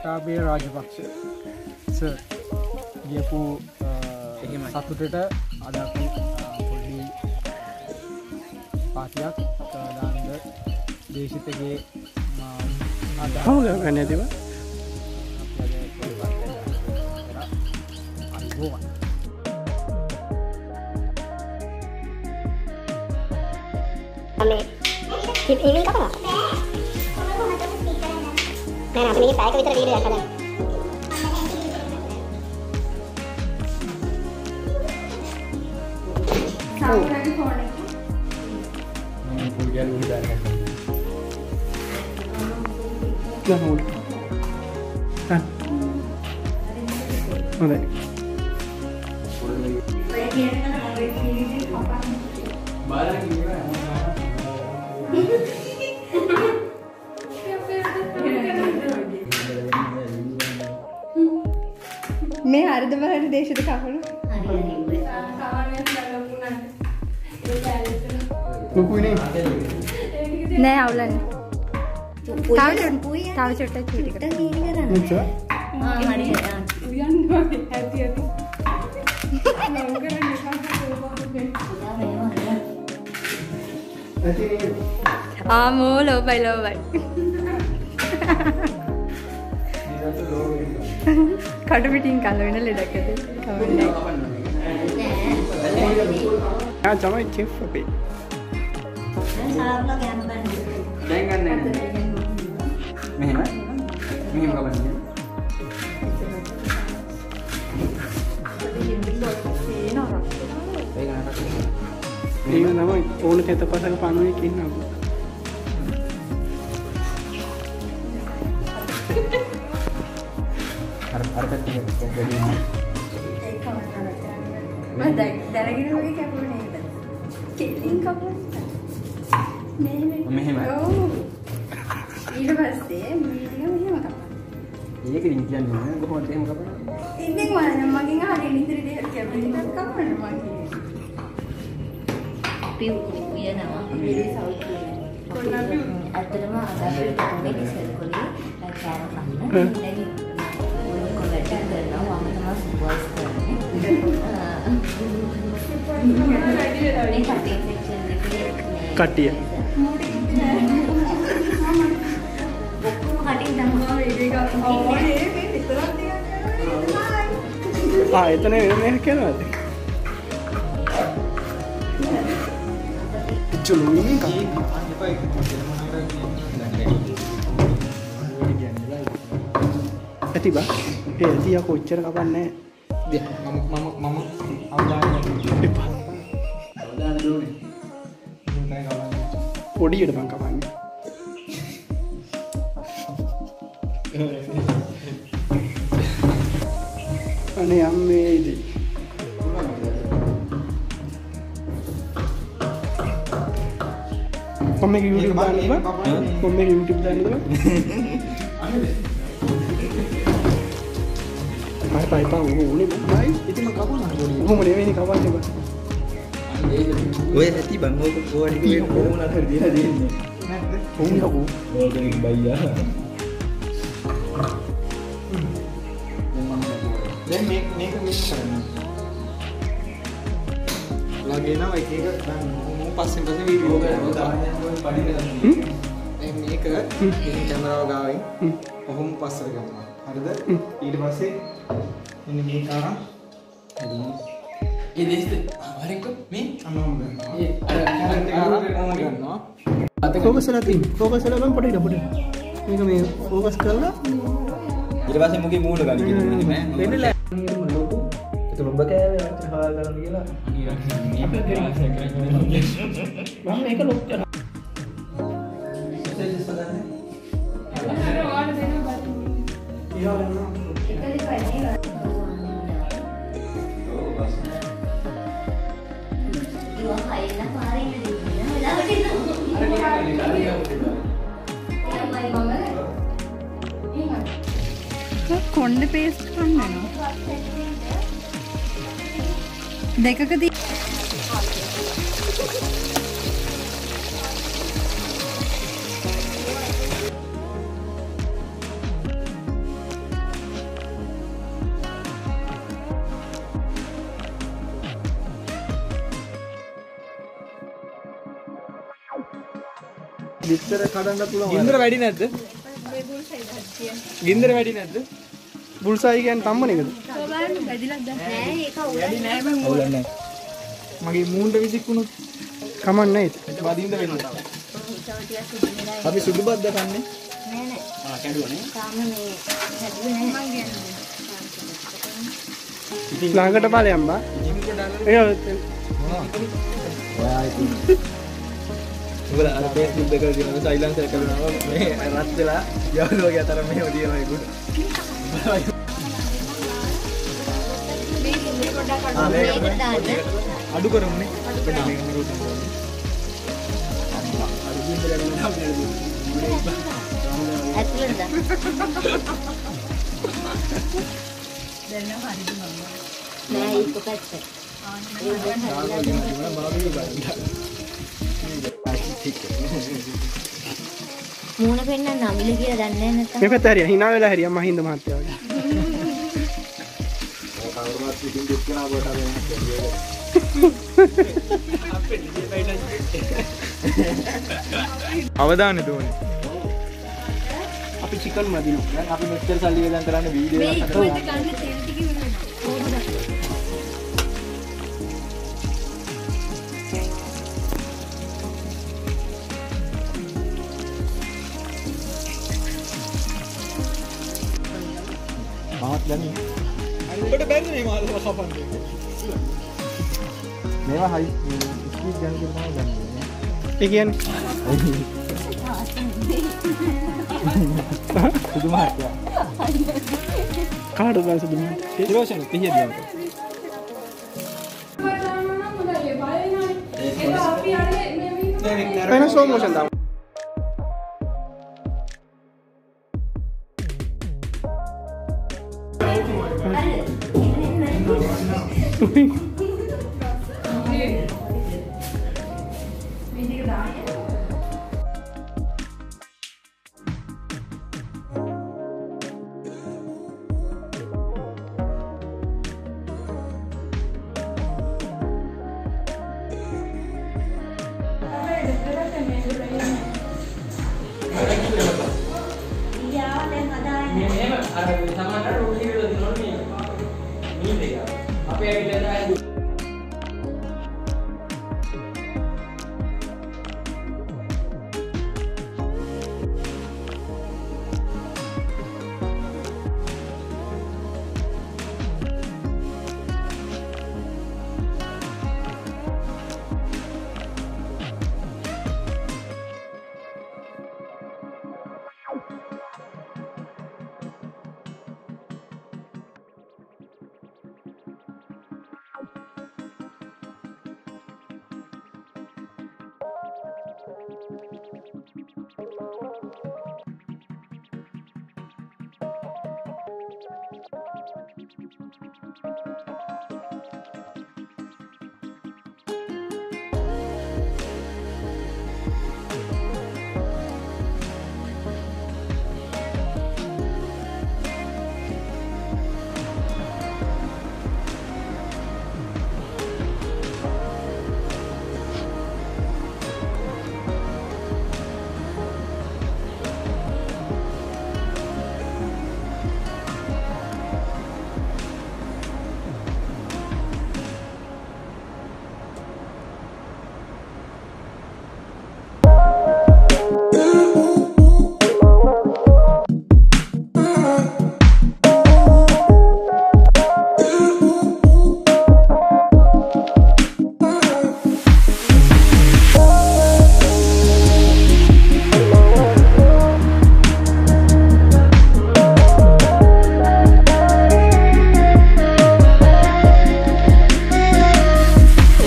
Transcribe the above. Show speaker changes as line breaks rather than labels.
ගෝටාබේ රාජපක්ෂ. ගියපු සතුටට අදපු පොඩි පාතියක් දාන්ද දේශිතගේ
හම ගන්න ඇතිව
අල්බෝවන්
මේ ඉවිල් කපනවා නෑ නෑ මේ පැයක විතර වීඩියෝ එකක් හදන්න
ఇది
కాకుండా
నే అవులండి తావి చుట్టూ తావి చుట్టూ
చూడు
ఆమో లోపై లోపై කට පිටින් කල වෙන ලෙඩක් ඇති. කවන්නේ
තමයි චෙෆ් අපේ.
දැන් ගන්න මෙහෙම මෙහෙම නටක්
ඒ තමයි ඕන කැත පසක පනුවෙක් ඉන්න අප
මෙහෙම
ඊට පස්සේ මෙහෙම කපනවා
ඒක ඉතින් කියන්නේ කොහොමද එහෙම කපන්නේ
ඉතින් මම මගෙන් අහගෙන ඉදිරියට කැපෙන්න කපන්න මගේ
පිව් වියනවා ඇත්තටම අදාපිට තමයි ඉස්සෙල්කොලේ කෑම කන්න දැන් ඔය වැඩ කරනවා මම තමයි සුපර්වයිස් කරන්නේ මේ කටින් සෙක්ෂන් එකේ
කට්ටිය
ඔක්කොම කටින් තමයි
ආ එතන වෙන කියනවාද චුලුනේ කප ඇති බා ඇතිය කොච්චර කපන්නේ.
මම මම
එපා පොඩියට බං කපන්න. අනේ අම්මේදී මම මේක YouTube දාන්න බා? මම මේක YouTube දාන්න බා මම පයි පා ඕනේ බයි
ඉතින් මම කපනවා පොඩි
කොහොම නෙවෙයි කවන්නේ බා
ඔය ඇති බං ඕක ටික කොහොමද හරි දිලා දෙන්නේ.
කොහොම යකෝ
ඕකෙනෙක් බයියා.
දැන් මේක මේක මික්ස් කරන්න. ලගේනවා එක එක දැන් මම පස්සෙන් පස්සේ වීඩියෝ කරනවා. දැන් මේක ඉතින් කැමරාව ගාවින් කොහොම පස්සට ගන්නවා හරිද? ඊට පස්සේ
ඒ වරෙන්ක මේ
ගන්නවා.
ඒ අර
කැරට් එක අරන් කොහොම ගන්නවා.
ෆෝකස් කරලා තියෙන ෆෝකස් කරලා බං පොඩි පොඩි මේක මේ ෆෝකස් කරලා
ඊට පස්සේ මුගේ මූල ගන්න
වෙන්නලා
ලොකු කෑවේ අර හා කරන්න කියලා.
මම මේක ලොක්
කොන්්ඩ පේස්ට් කන්නනවා දෙකකදී
විස්තර කඩන්න පුළුවන්
ගින්දර වැඩි නැද්ද? ගින්දර වැඩි නැද්ද?
බුල්සායි කියන්නේ තම්මන එකද?
නෑ ඒක උඩ
අවුලක් නැහැ
මගේ මූණට විසිකුණොත්
කමක් නැහැ.
වදින්න වෙනවා.
අපි සුදු බද්ද කන්නේ
නෑ නෑ. ආ කැඩුවනේ. තාම මේ හැදුවේ නෑ.
ළඟට ඵලයන් බා. ඒක
ඔයා ඉතින් උඹලා අර Facebook එකේ දිනන සයිලන්සර් කරනවා. මේ රත් වෙලා යාළුවගේ අතර මෙහෙම දිනනවා ඒගොල්ලෝ ආ මේක
මේක දාන්න.
අඩු කරමුනේ.
ඇතුළට. දාන්න. නෑ ඒක පැත්ත. මූණ පෙන්නන්න අමිල කියලා දන්නේ නැත්තම්.
මේ පැත්ත හරිය hina වෙලා හරිය මහින්ද මහත්තයා වගේ.
කවුරුවත් ඉතින් දුක් කරනා කොට
අවධානය දෝනේ.
අපි චිකන් මදිනවා.
දැන් අපි මෙච්චර සල්ලි වේදන් කරන්න වීඩියෝ එකක් හදලා මාත් දැන්
ඔබට බැරි මේ මාළව කපන්න.
මේවා හයි ස්පීඩ් ගන්න කියලා තමයි දන්නේ
ඒ කියන්නේ
සුදු මහත්තයා
කාටද දැන් සුදු මහත්තයා?
ඉරෝෂන තිහිය දියවට.
වෙන ස්ලෝ මොෂන් දාමු.
අර සමාන very good.